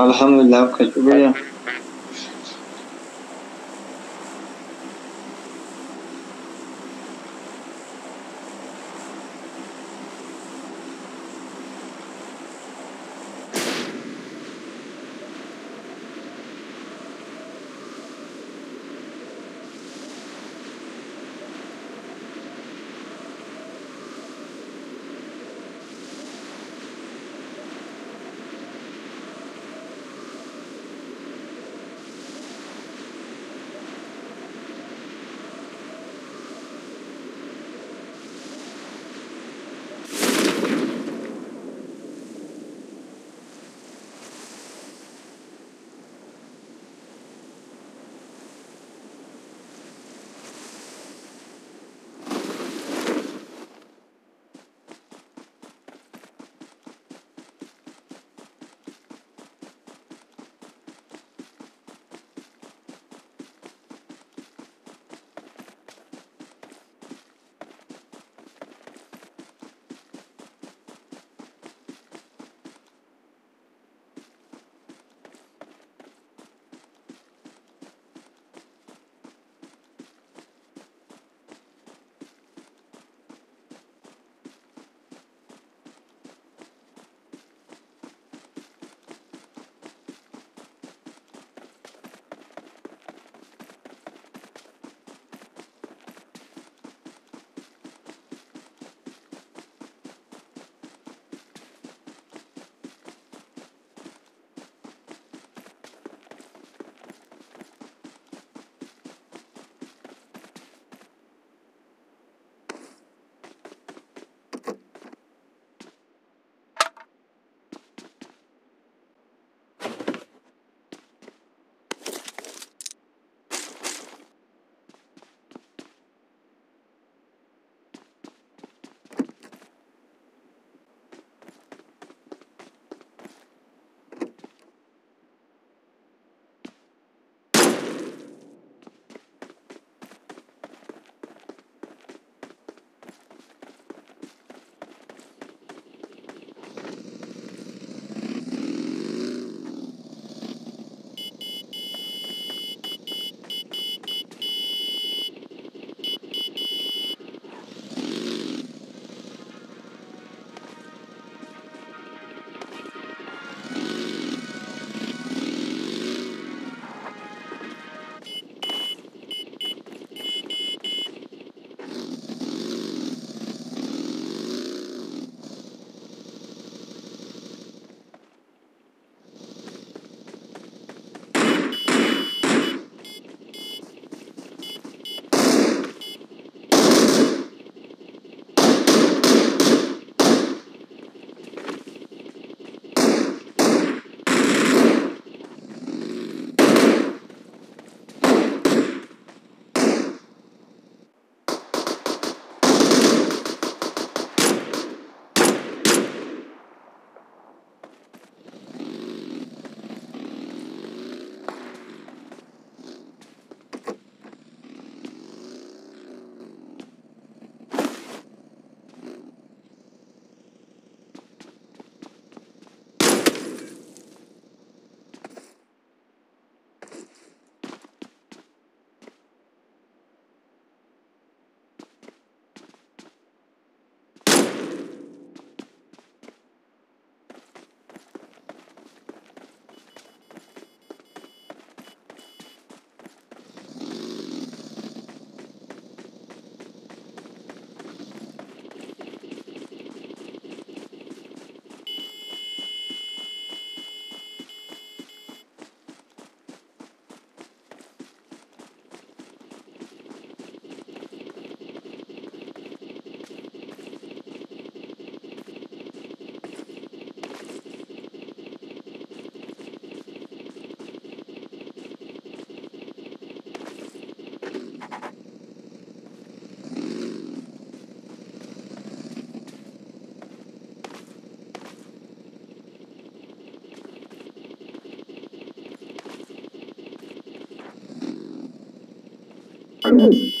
अल्हम्दुलिल्लाह आपका शुक्रिया You.